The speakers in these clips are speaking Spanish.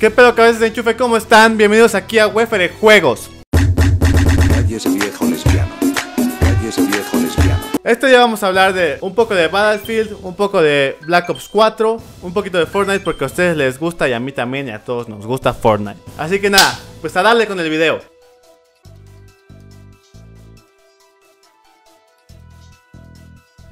¿Qué pedo cabezas de enchufe? ¿Cómo están? Bienvenidos aquí a Wefere Juegos. Viejo lesbiano. Cállese viejo lesbiano. Este día vamos a hablar de un poco de Battlefield, un poco de Black Ops 4, un poquito de Fortnite porque a ustedes les gusta y a mí también y a todos nos gusta Fortnite. Así que nada, pues a darle con el video.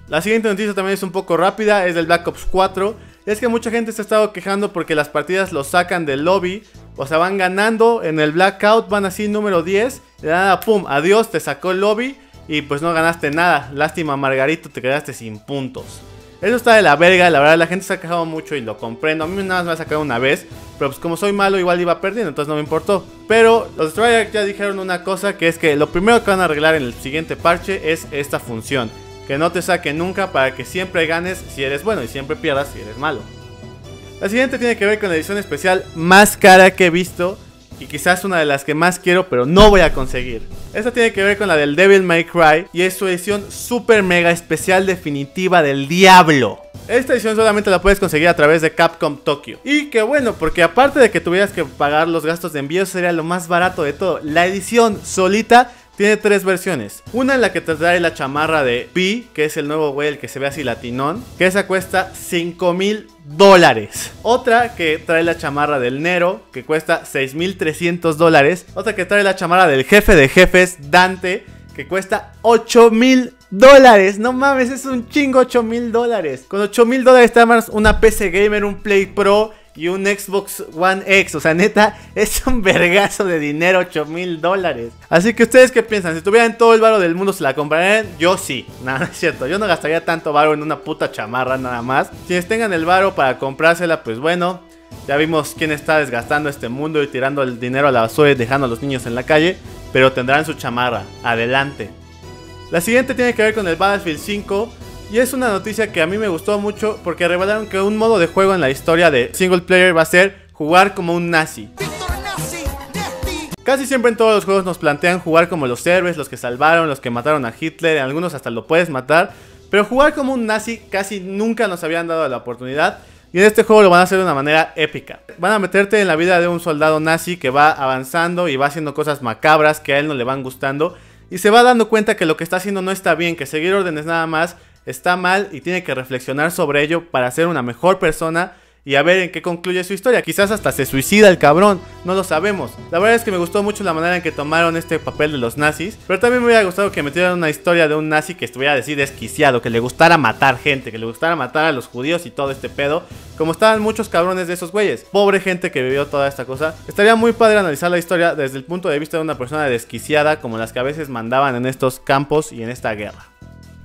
La siguiente noticia también es un poco rápida, es del Black Ops 4. Es que mucha gente se ha estado quejando porque las partidas los sacan del lobby. O sea, van ganando en el Blackout, van así número 10. Y de nada, pum, adiós, te sacó el lobby. Y pues no ganaste nada. Lástima, Margarito, te quedaste sin puntos. Eso está de la verga, la verdad la gente se ha quejado mucho y lo comprendo. A mí nada más me ha sacado una vez, pero pues como soy malo igual iba perdiendo, entonces no me importó. Pero los Treyarch ya dijeron una cosa, que es que lo primero que van a arreglar en el siguiente parche es esta función. Que no te saque nunca para que siempre ganes si eres bueno y siempre pierdas si eres malo. La siguiente tiene que ver con la edición especial más cara que he visto y quizás una de las que más quiero pero no voy a conseguir. Esta tiene que ver con la del Devil May Cry y es su edición super mega especial definitiva del diablo. Esta edición solamente la puedes conseguir a través de Capcom Tokyo. Y qué bueno, porque aparte de que tuvieras que pagar los gastos de envío, sería lo más barato de todo. La edición solita tiene tres versiones. Una en la que te trae la chamarra de Pi, que es el nuevo güey, el que se ve así latinón, que esa cuesta 5 mil dólares. Otra que trae la chamarra del Nero, que cuesta 6.300 dólares. Otra que trae la chamarra del jefe de jefes, Dante, que cuesta 8 mil dólares. No mames, es un chingo 8 mil dólares. Con 8 mil dólares te más una PC Gamer, un Play Pro y un Xbox One X. O sea, neta, es un vergazo de dinero, 8 mil dólares. Así que ustedes qué piensan, si tuvieran todo el varo del mundo, ¿se la comprarían? Yo sí. Nada, es cierto. Yo no gastaría tanto varo en una puta chamarra nada más. Quienes tengan el varo para comprársela, pues bueno. Ya vimos quién está desgastando este mundo y tirando el dinero a la basura y dejando a los niños en la calle. Pero tendrán su chamarra. Adelante. La siguiente tiene que ver con el Battlefield 5. Y es una noticia que a mí me gustó mucho porque revelaron que un modo de juego en la historia de single player va a ser jugar como un nazi. Casi siempre en todos los juegos nos plantean jugar como los héroes, los que salvaron, los que mataron a Hitler, en algunos hasta lo puedes matar, pero jugar como un nazi casi nunca nos habían dado la oportunidad y en este juego lo van a hacer de una manera épica. Van a meterte en la vida de un soldado nazi que va avanzando y va haciendo cosas macabras que a él no le van gustando y se va dando cuenta que lo que está haciendo no está bien, que seguir órdenes nada más está mal y tiene que reflexionar sobre ello para ser una mejor persona y a ver en qué concluye su historia. Quizás hasta se suicida el cabrón, no lo sabemos. La verdad es que me gustó mucho la manera en que tomaron este papel de los nazis, pero también me hubiera gustado que metieran una historia de un nazi que estuviera así desquiciado, que le gustara matar gente, que le gustara matar a los judíos y todo este pedo, como estaban muchos cabrones de esos güeyes. Pobre gente que vivió toda esta cosa. Estaría muy padre analizar la historia desde el punto de vista de una persona desquiciada como las que a veces mandaban en estos campos y en esta guerra.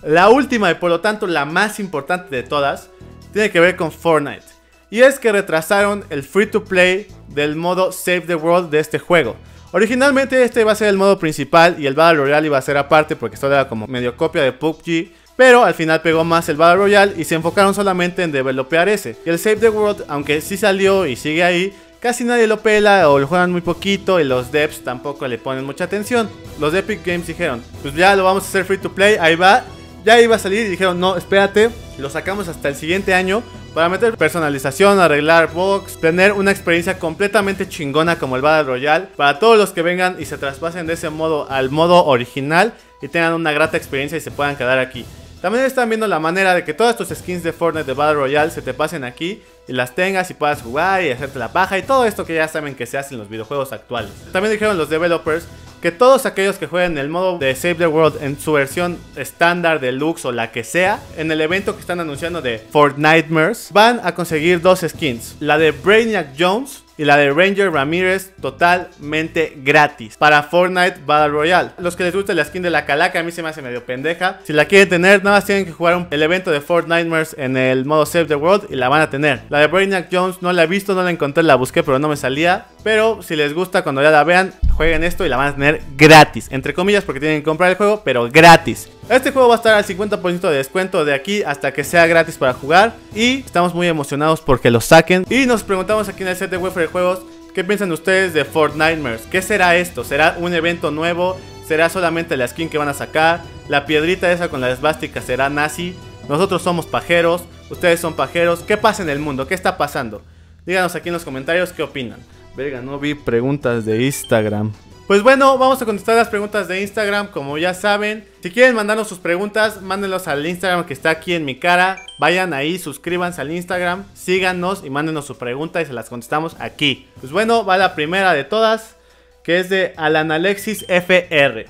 La última y por lo tanto la más importante de todas tiene que ver con Fortnite. Y es que retrasaron el free to play del modo Save the World de este juego. Originalmente este iba a ser el modo principal y el Battle Royale iba a ser aparte porque esto era como medio copia de PUBG. Pero al final pegó más el Battle Royale y se enfocaron solamente en developear ese. Y el Save the World, aunque sí salió y sigue ahí, casi nadie lo pela o lo juegan muy poquito y los devs tampoco le ponen mucha atención. Los Epic Games dijeron, pues ya lo vamos a hacer free to play, ahí va. Ya iba a salir y dijeron, no, espérate, lo sacamos hasta el siguiente año para meter personalización, arreglar bugs, tener una experiencia completamente chingona como el Battle Royale, para todos los que vengan y se traspasen de ese modo al modo original y tengan una grata experiencia y se puedan quedar aquí. También están viendo la manera de que todas tus skins de Fortnite de Battle Royale se te pasen aquí y las tengas y puedas jugar y hacerte la paja y todo esto que ya saben que se hace en los videojuegos actuales. También dijeron los developers que todos aquellos que jueguen el modo de Save the World en su versión estándar, deluxe o la que sea, en el evento que están anunciando de Fortnitemares, van a conseguir dos skins. La de Brainiac Jones y la de Ranger Ramírez totalmente gratis para Fortnite Battle Royale. Los que les gusta la skin de la calaca, a mí se me hace medio pendeja. Si la quieren tener, nada más tienen que jugar el evento de Fortnitemares en el modo Save the World y la van a tener. La de Brainiac Jones no la he visto, no la encontré, la busqué, pero no me salía. Pero si les gusta, cuando ya la vean, jueguen esto y la van a tener gratis. Entre comillas, porque tienen que comprar el juego, pero gratis. Este juego va a estar al 50% de descuento de aquí hasta que sea gratis para jugar. Y estamos muy emocionados porque lo saquen. Y nos preguntamos aquí en el set de Web de Juegos, ¿qué piensan ustedes de Fortnitemares? ¿Qué será esto? ¿Será un evento nuevo? ¿Será solamente la skin que van a sacar? ¿La piedrita esa con la esvástica será nazi? Nosotros somos pajeros, ustedes son pajeros. ¿Qué pasa en el mundo? ¿Qué está pasando? Díganos aquí en los comentarios qué opinan. Verga, no vi preguntas de Instagram. Pues bueno, vamos a contestar las preguntas de Instagram, como ya saben. Si quieren mandarnos sus preguntas, mándenlos al Instagram que está aquí en mi cara. Vayan ahí, suscríbanse al Instagram, síganos y mándenos su pregunta y se las contestamos aquí. Pues bueno, va la primera de todas, que es de Alan Alexis FR.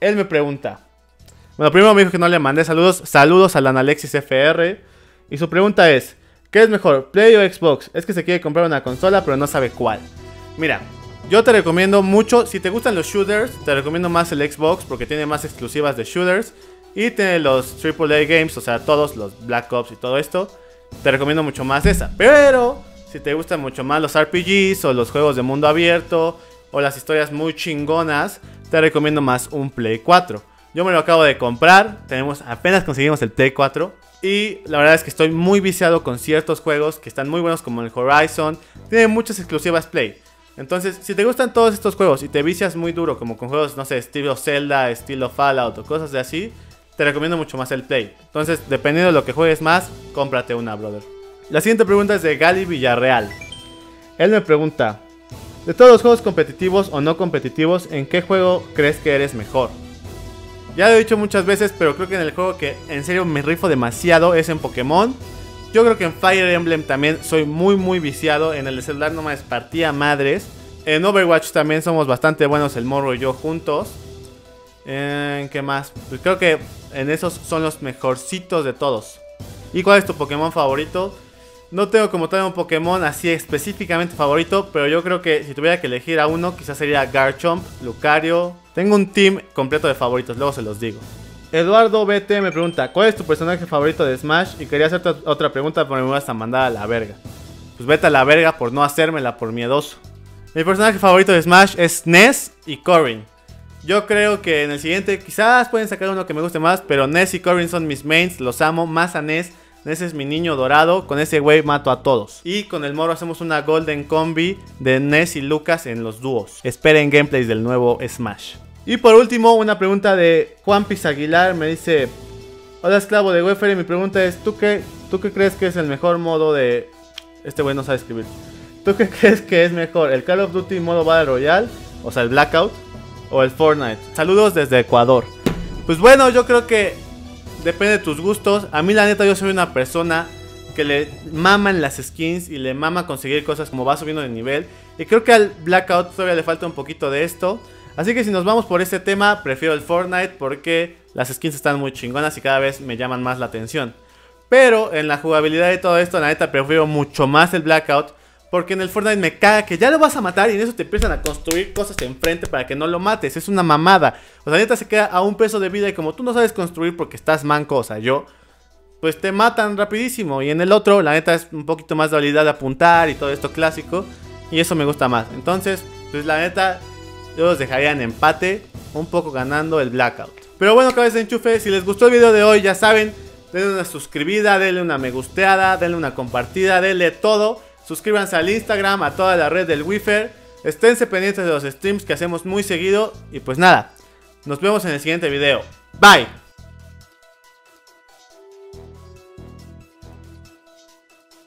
Él me pregunta. Bueno, primero me dijo que no le mandé saludos. Saludos a Alan Alexis FR. Y su pregunta es, ¿qué es mejor, Play o Xbox? Es que se quiere comprar una consola, pero no sabe cuál. Mira, yo te recomiendo mucho, si te gustan los shooters, te recomiendo más el Xbox porque tiene más exclusivas de shooters y tiene los AAA games, o sea, todos los Black Ops y todo esto. Te recomiendo mucho más esa. Pero si te gustan mucho más los RPGs o los juegos de mundo abierto o las historias muy chingonas, te recomiendo más un Play 4. Yo me lo acabo de comprar, tenemos apenas conseguimos el Play 4 y la verdad es que estoy muy viciado con ciertos juegos que están muy buenos como el Horizon, tiene muchas exclusivas Play. Entonces, si te gustan todos estos juegos y te vicias muy duro, como con juegos, no sé, estilo Zelda, estilo Fallout o cosas de así, te recomiendo mucho más el Play. Entonces, dependiendo de lo que juegues más, cómprate una, brother. La siguiente pregunta es de Gali Villarreal. Él me pregunta, de todos los juegos competitivos o no competitivos, ¿en qué juego crees que eres mejor? Ya lo he dicho muchas veces, pero creo que en el juego que en serio me rifo demasiado es en Pokémon. Yo creo que en Fire Emblem también soy muy muy viciado. En el celular no más partía madres. En Overwatch también somos bastante buenos el morro y yo juntos. ¿En qué más? Pues creo que en esos son los mejorcitos de todos. ¿Y cuál es tu Pokémon favorito? No tengo como tal un Pokémon así específicamente favorito, pero yo creo que si tuviera que elegir a uno, quizás sería Garchomp, Lucario. Tengo un team completo de favoritos, luego se los digo. Eduardo BT me pregunta, ¿cuál es tu personaje favorito de Smash? Y quería hacerte otra pregunta, pero me vas a mandar a la verga. Pues vete a la verga por no hacérmela, por miedoso. Mi personaje favorito de Smash es Ness y Corrin. Yo creo que en el siguiente quizás pueden sacar uno que me guste más, pero Ness y Corrin son mis mains, los amo, más a Ness. Ness es mi niño dorado, con ese güey mato a todos. Y con el moro hacemos una golden combi de Ness y Lucas en los dúos. Esperen gameplays del nuevo Smash. Y por último, una pregunta de Juan Pizaguilar. Me dice: Hola, esclavo de Wefer. Y mi pregunta es: ¿tú qué, ¿tú qué crees que es el mejor modo de. Este güey no sabe escribir. ¿Tú qué crees que es mejor? ¿El Call of Duty modo Battle Royale? O sea, el Blackout. ¿O el Fortnite? Saludos desde Ecuador. Pues bueno, yo creo que depende de tus gustos. A mí, la neta, yo soy una persona que le maman las skins y le mama conseguir cosas como va subiendo de nivel. Y creo que al Blackout todavía le falta un poquito de esto. Así que si nos vamos por este tema, prefiero el Fortnite porque las skins están muy chingonas y cada vez me llaman más la atención. Pero en la jugabilidad y todo esto, la neta, prefiero mucho más el Blackout. Porque en el Fortnite me caga que ya lo vas a matar y en eso te empiezan a construir cosas enfrente para que no lo mates. Es una mamada. O sea, neta se queda a un peso de vida y como tú no sabes construir porque estás manco, o sea, yo, pues te matan rapidísimo. Y en el otro, la neta es un poquito más de habilidad de apuntar y todo esto clásico. Y eso me gusta más. Entonces, pues la neta, yo los dejaría en empate, un poco ganando el blackout. Pero bueno, cabeza de enchufe, si les gustó el video de hoy, ya saben, denle una suscribida, denle una me gusteada, denle una compartida, denle todo. Suscríbanse al Instagram, a toda la red del Wifer. Esténse pendientes de los streams que hacemos muy seguido. Y pues nada, nos vemos en el siguiente video. Bye.